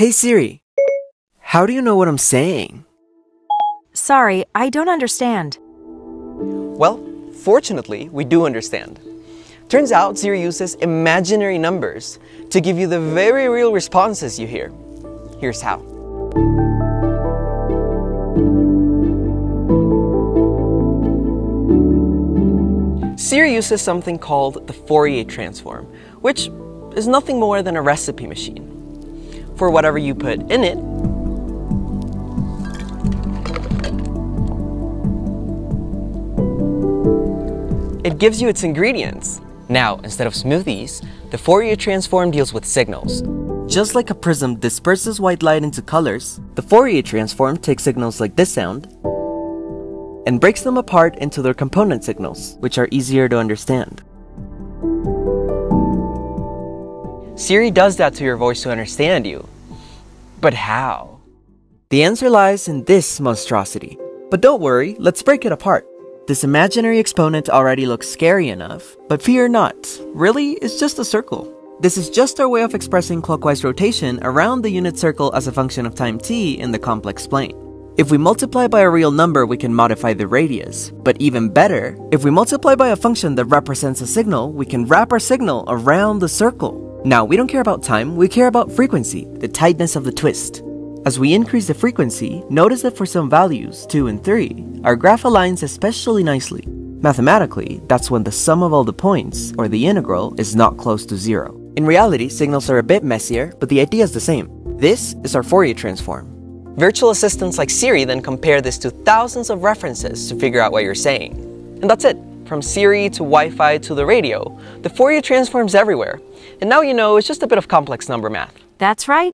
Hey Siri, how do you know what I'm saying? Sorry, I don't understand. Well, fortunately, we do understand. Turns out Siri uses imaginary numbers to give you the very real responses you hear. Here's how. Siri uses something called the Fourier transform, which is nothing more than a recipe machine. For whatever you put in it, it gives you its ingredients. Now, instead of smoothies, the Fourier transform deals with signals. Just like a prism disperses white light into colors, the Fourier transform takes signals like this sound and breaks them apart into their component signals, which are easier to understand. Siri does that to your voice to understand you. But how? The answer lies in this monstrosity. But don't worry, let's break it apart. This imaginary exponent already looks scary enough, but fear not. Really, it's just a circle. This is just our way of expressing clockwise rotation around the unit circle as a function of time t in the complex plane. If we multiply by a real number, we can modify the radius. But even better, if we multiply by a function that represents a signal, we can wrap our signal around the circle. Now, we don't care about time, we care about frequency, the tightness of the twist. As we increase the frequency, notice that for some values, 2 and 3, our graph aligns especially nicely. Mathematically, that's when the sum of all the points, or the integral, is not close to zero. In reality, signals are a bit messier, but the idea is the same. This is our Fourier transform. Virtual assistants like Siri then compare this to thousands of references to figure out what you're saying. And that's it. From Siri to Wi-Fi to the radio, the Fourier transforms everywhere. And now you know it's just a bit of complex number math. That's right.